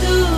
through